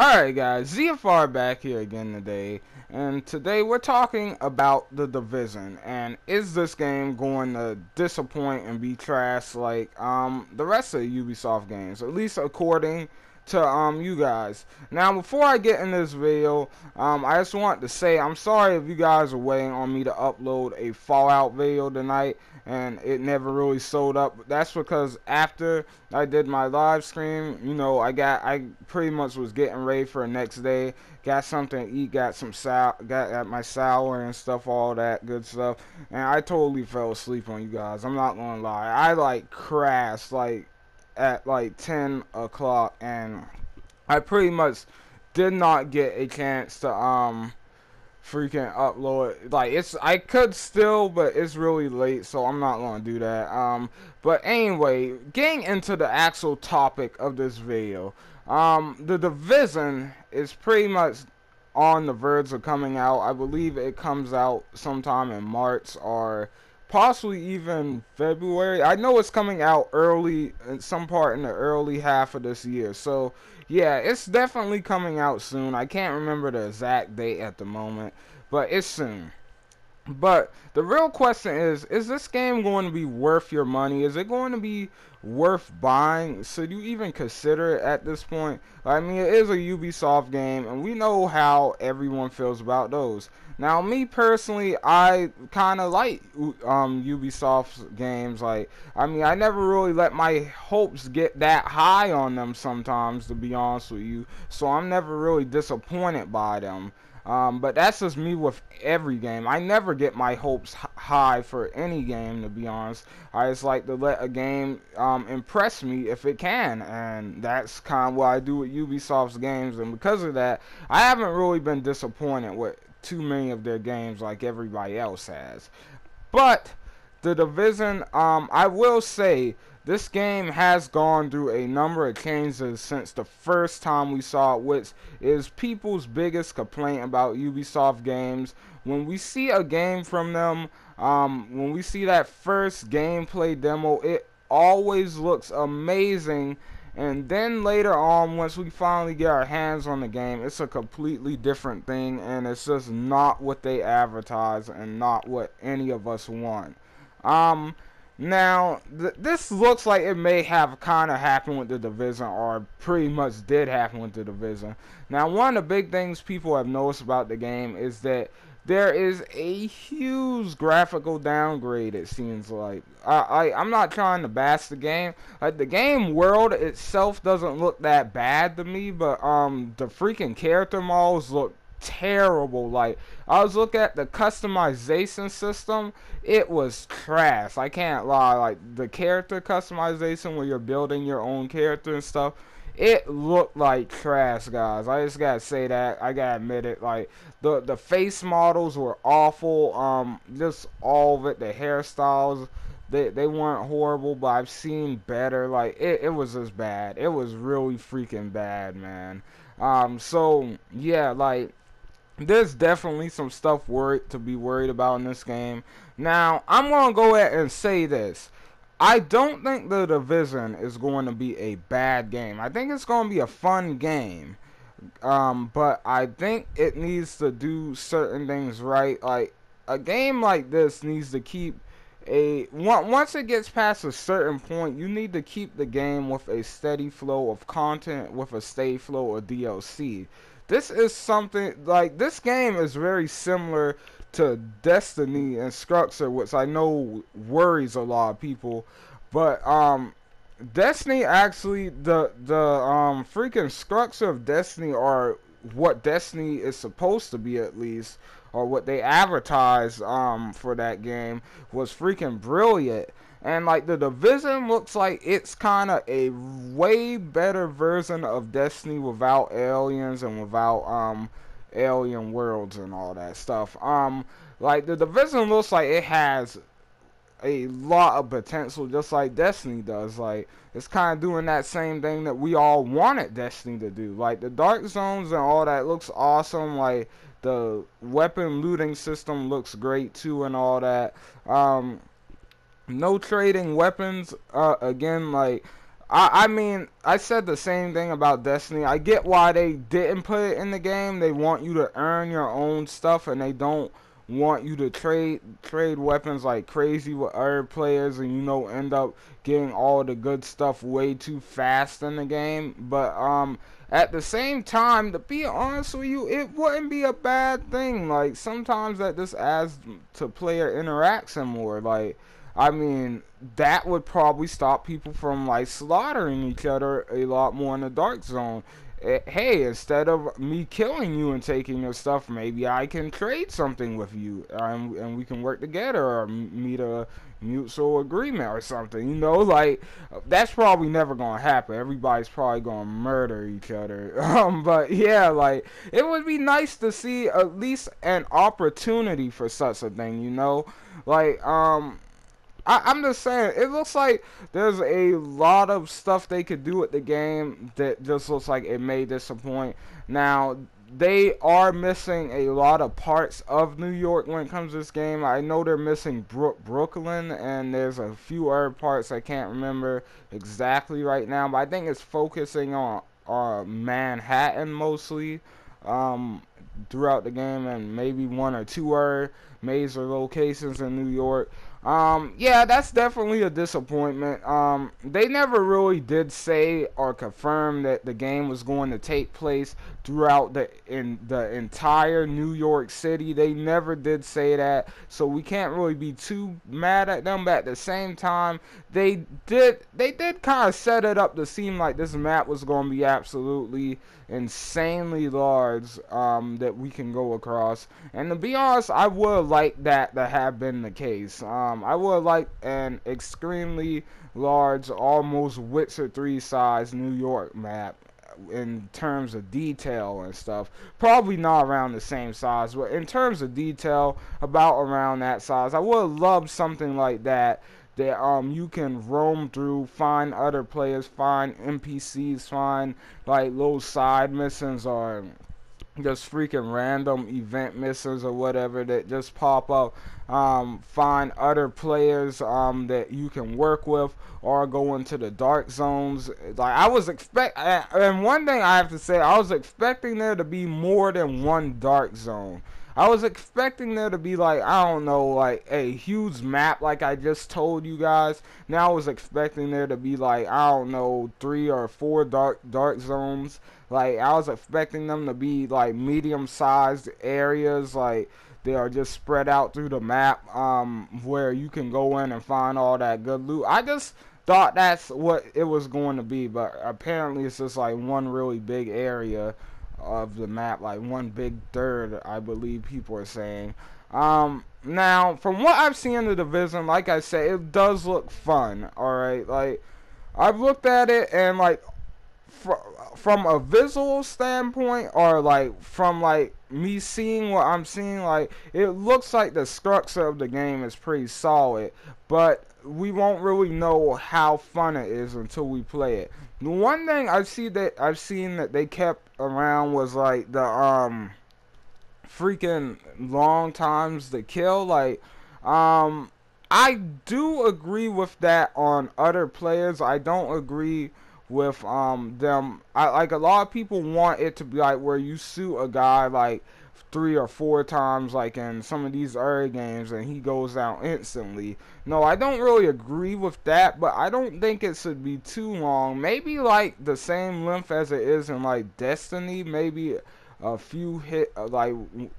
Alright guys, ZFR back here again today, and today we're talking about the Division, and is this game going to disappoint and be trash like um the rest of the Ubisoft games, at least according to um you guys. Now before I get in this video, um I just want to say I'm sorry if you guys are waiting on me to upload a Fallout video tonight and it never really sold up. That's because after I did my live stream, you know, I got I pretty much was getting ready for the next day. Got something to eat, got some sal got at my sour and stuff, all that good stuff. And I totally fell asleep on you guys. I'm not gonna lie. I like crashed like at like 10 o'clock and I pretty much did not get a chance to um freaking upload. Like it's I could still but it's really late so I'm not gonna do that. Um but anyway getting into the actual topic of this video um the division is pretty much on the verge of coming out. I believe it comes out sometime in March or possibly even February. I know it's coming out early, in some part in the early half of this year. So, yeah, it's definitely coming out soon. I can't remember the exact date at the moment, but it's soon. But the real question is, is this game going to be worth your money? Is it going to be worth buying? Should you even consider it at this point? I mean, it is a Ubisoft game, and we know how everyone feels about those. Now, me personally, I kind of like um, Ubisoft's games. Like, I mean, I never really let my hopes get that high on them sometimes, to be honest with you. So I'm never really disappointed by them. Um, but that's just me with every game. I never get my hopes high for any game, to be honest. I just like to let a game um, impress me if it can, and that's kind of what I do with Ubisoft's games. And because of that, I haven't really been disappointed with too many of their games like everybody else has. But the division, um, I will say this game has gone through a number of changes since the first time we saw it, which is people's biggest complaint about Ubisoft games. When we see a game from them, um, when we see that first gameplay demo, it always looks amazing. And then later on, once we finally get our hands on the game, it's a completely different thing, and it's just not what they advertise and not what any of us want. Um, now, th this looks like it may have kind of happened with the division, or pretty much did happen with the division. Now, one of the big things people have noticed about the game is that there is a huge graphical downgrade. It seems like I, I I'm not trying to bash the game. Like the game world itself doesn't look that bad to me, but um the freaking character models look terrible. Like I was looking at the customization system, it was trash. I can't lie. Like the character customization where you're building your own character and stuff, it looked like trash, guys. I just gotta say that. I gotta admit it. Like the the face models were awful. Um, just all of it. The hairstyles. They, they weren't horrible, but I've seen better. Like it, it was just bad. It was really freaking bad, man. Um, so yeah, like there's definitely some stuff worried to be worried about in this game. Now, I'm going to go ahead and say this. I don't think the Division is going to be a bad game. I think it's going to be a fun game. Um, but I think it needs to do certain things right. Like, a game like this needs to keep a... Once it gets past a certain point, you need to keep the game with a steady flow of content, with a steady flow of DLC this is something like this game is very similar to Destiny and Structure, which I know worries a lot of people. But um, Destiny actually the the um freaking structure of Destiny are what Destiny is supposed to be at least, or what they advertised um for that game was freaking brilliant. And like the division looks like it's kind of a way better version of Destiny without aliens and without um alien worlds and all that stuff. Um like the division looks like it has a lot of potential just like Destiny does. Like it's kind of doing that same thing that we all wanted Destiny to do. Like the dark zones and all that looks awesome. Like the weapon looting system looks great too and all that. Um no trading weapons uh, again like I, I mean, I said the same thing about Destiny. I get why they didn't put it in the game. They want you to earn your own stuff, and they don't want you to trade trade weapons like crazy with other players, and you know end up getting all the good stuff way too fast in the game. But um, at the same time, to be honest with you, it wouldn't be a bad thing. Like sometimes that just adds to player interaction more. Like I mean, that would probably stop people from like slaughtering each other a lot more in the dark zone. Eh, hey, instead of me killing you and taking your stuff, maybe I can trade something with you, and, and we can work together or meet a mutual agreement or something. You know, like that's probably never gonna happen. Everybody's probably gonna murder each other. Um, but yeah, like it would be nice to see at least an opportunity for such a thing. You know, like um I, am just saying, it looks like there's a lot of stuff they could do with the game that just looks like it may disappoint. Now, they are missing a lot of parts of New York when it comes to this game. I know they're missing Brook, Brooklyn, and there's a few other parts I can't remember exactly right now, but I think it's focusing on uh, Manhattan mostly um, throughout the game, and maybe one or two other major locations in New York. Um, yeah, that's definitely a disappointment. Um, they never really did say or confirm that the game was going to take place throughout the in the entire New York City. They never did say that, so we can't really be too mad at them. But at the same time, they did they did kind of set it up to seem like this map was going to be absolutely insanely large um, that we can go across. And to be honest, I would like that to have been the case. Um, I would like an extremely large, almost Witcher 3 size New York map in terms of detail and stuff. Probably not around the same size, but in terms of detail, about around that size. I would love something like that that um you can roam through, find other players, find NPCs, find like little side missions or just freaking random event missions or whatever that just pop up. Um, find other players um, that you can work with or go into the dark zones. Like I was expect, and one thing I have to say, I was expecting there to be more than one dark zone. I was expecting there to be like I don't know like a huge map like I just told you guys. Now I was expecting there to be like I don't know three or four dark dark zones. Like I was expecting them to be like medium sized areas like they are just spread out through the map um where you can go in and find all that good loot. I just thought that's what it was going to be, but apparently it's just like one really big area of the map, like one big third, I believe people are saying. Um, now, from what I've seen in the division, like I said, it does look fun. All right, like I've looked at it and like fr from a visual standpoint, or like from like me seeing what I'm seeing, like it looks like the structure of the game is pretty solid, but we won't really know how fun it is until we play it. The one thing I see that I've seen that they kept around was like the um freaking long times to kill. Like um I do agree with that on other players. I don't agree with um them. I like a lot of people want it to be like where you shoot a guy like three or four times like in some of these early games and he goes out instantly. No, I don't really agree with that, but I don't think it should be too long. Maybe like the same length as it is in like Destiny, maybe a few hit uh, like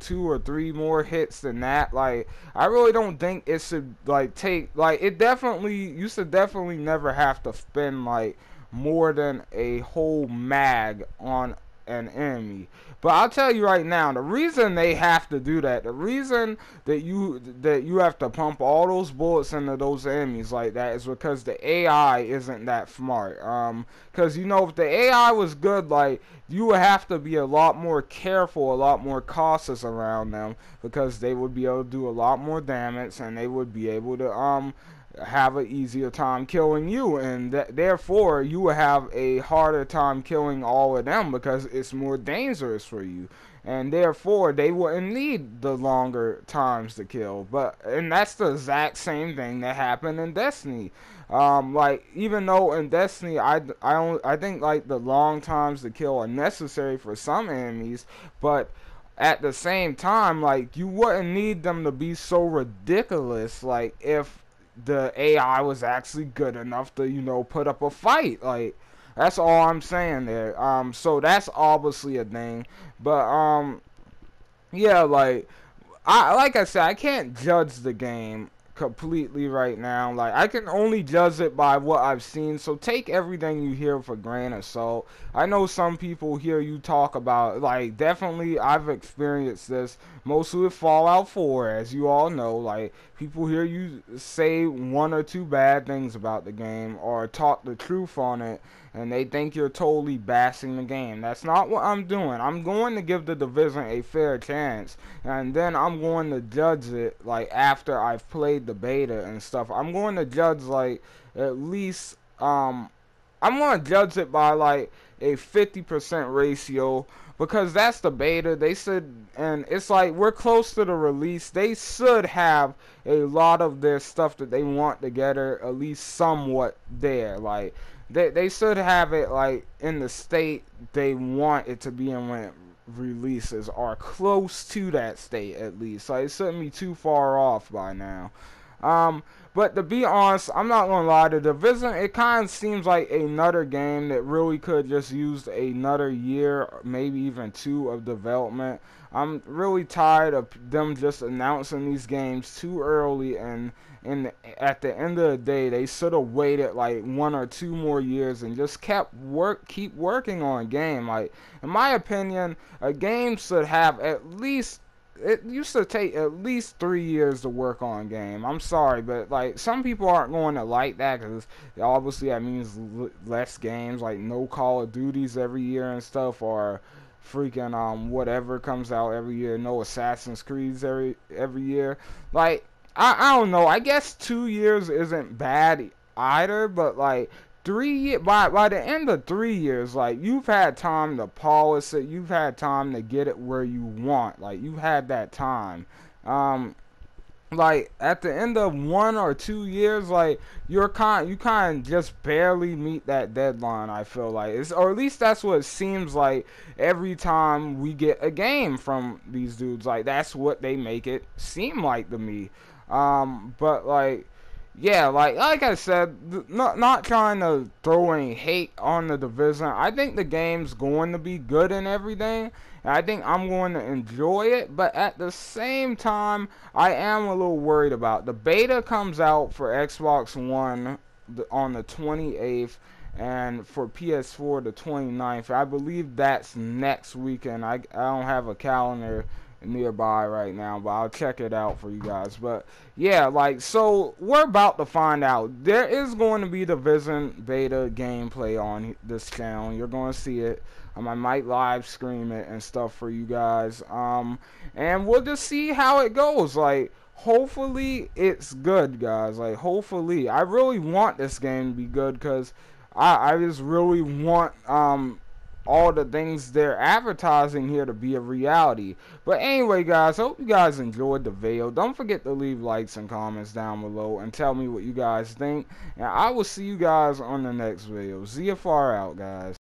two or three more hits than that like i really don't think it should like take like it definitely you should definitely never have to spend like more than a whole mag on an enemy. But I'll tell you right now, the reason they have to do that, the reason that you that you have to pump all those bullets into those enemies like that is because the AI isn't that smart. Um, because you know if the AI was good, like you would have to be a lot more careful, a lot more cautious around them because they would be able to do a lot more damage and they would be able to um have an easier time killing you and th therefore you will have a harder time killing all of them because it's more dangerous for you. And therefore they wouldn't need the longer times to kill. But and that's the exact same thing that happened in Destiny. Um, like even though in Destiny I, I, only, I think like the long times to kill are necessary for some enemies but at the same time like you wouldn't need them to be so ridiculous like if the AI was actually good enough to, you know, put up a fight. Like, that's all I'm saying there. Um, so that's obviously a thing. But, um, yeah, like, I, like I said, I can't judge the game completely right now. Like I can only judge it by what I've seen. So take everything you hear for of salt. I know some people hear you talk about like definitely I've experienced this mostly with Fallout 4 as you all know. Like people hear you say one or two bad things about the game or talk the truth on it and they think you're totally bashing the game. That's not what I'm doing. I'm going to give the division a fair chance, and then I'm going to judge it like after I've played the beta and stuff. I'm going to judge like at least um I'm going to judge it by like a 50% ratio because that's the beta. They said, and it's like we're close to the release. They should have a lot of their stuff that they want together, at least somewhat there. Like they they should have it like in the state they want it to be in when releases or close to that state at least. Like it shouldn't be too far off by now. Um, but to be honest, I'm not gonna lie. The Division it kind of seems like another game that really could just use another year, maybe even two of development. I'm really tired of them just announcing these games too early and and at the end of the day they should have waited like one or two more years and just kept work keep working on a game like in my opinion a game should have at least it used to take at least three years to work on a game. I'm sorry, but like some people aren't going to like that because obviously that means less games, like no Call of Duties every year and stuff, or freaking um whatever comes out every year, no Assassin's Creeds every every year. Like I, I don't know. I guess two years isn't bad either, but like three by by the end of three years, like you've had time to polish it. You've had time to get it where you want. Like you've had that time. Um, like at the end of one or two years, like you're kind, you kind of just barely meet that deadline. I feel like it's, or at least that's what it seems like every time we get a game from these dudes. Like that's what they make it seem like to me. Um, but like, yeah, like like I said, not not trying to throw any hate on the division. I think the game's going to be good and everything. I think I'm going to enjoy it, but at the same time, I am a little worried about the beta comes out for Xbox One on the 28th and for PS4 the 29th. I believe that's next weekend. I I don't have a calendar nearby right now, but I'll check it out for you guys. But yeah, like so we're about to find out. There is going to be the Division beta gameplay on this channel. You're going to see it. Um, I might live stream it and stuff for you guys. Um, and we'll just see how it goes. Like hopefully it's good, guys. Like hopefully, I really want this game to be good because I I just really want um all the things they're advertising here to be a reality. But anyway, guys, hope you guys enjoyed the video. Don't forget to leave likes and comments down below and tell me what you guys think. And I will see you guys on the next video. ZFR out, guys.